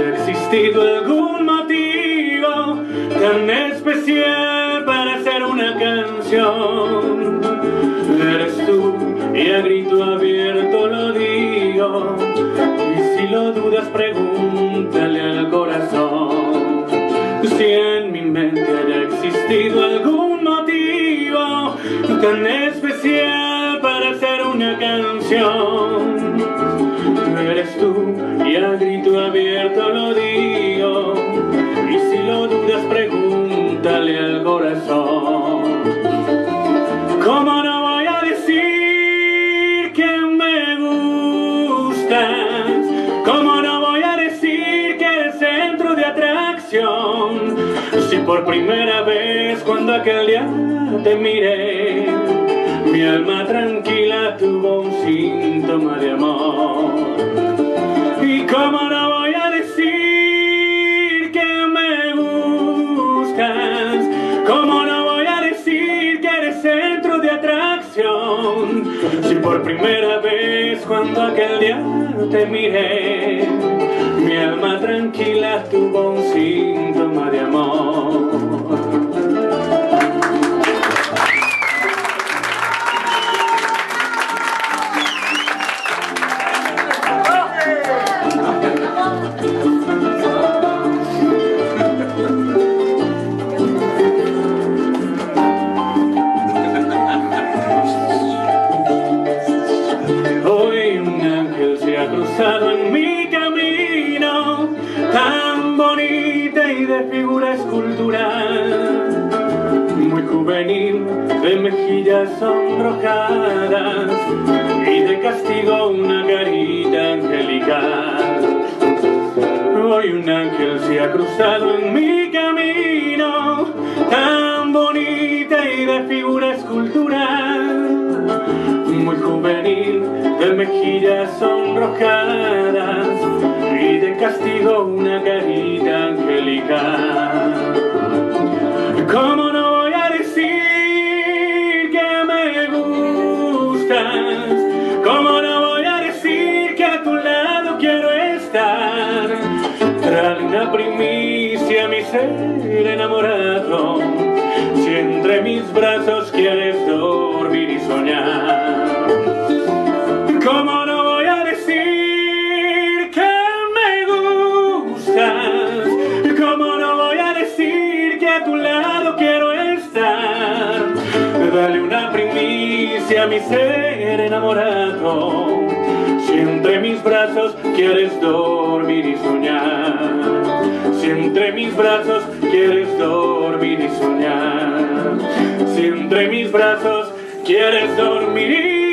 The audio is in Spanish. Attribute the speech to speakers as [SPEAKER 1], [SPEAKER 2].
[SPEAKER 1] ¿Ha existido algún motivo tan especial para hacer una canción? Eres tú y a grito abierto lo digo Y si lo dudas pregúntale al corazón Si en mi mente haya existido algún motivo tan especial para hacer una canción corazón ¿Cómo no voy a decir que me gustas? ¿Cómo no voy a decir que eres centro de atracción? Si por primera vez cuando aquel día te miré Mi alma tranquila tuvo un síntoma de amor Si por primera vez cuando aquel día te miré Mi alma tranquila tuvo un síntoma de amor cruzado en mi camino, tan bonita y de figura escultural, muy juvenil, de mejillas sonrojadas y de castigo una carita angelical. Hoy un ángel se ha cruzado en mi camino, tan bonita y de figura escultural muy juvenil, mejillas sonrojadas y de castigo una carita angelical. ¿Cómo no voy a decir que me gustas? ¿Cómo no voy a decir que a tu lado quiero estar? Trae una primicia mi ser enamorado, si entre mis brazos mi ser enamorado. Si entre mis brazos quieres dormir y soñar. Si entre mis brazos quieres dormir y soñar. Si entre mis brazos quieres dormir y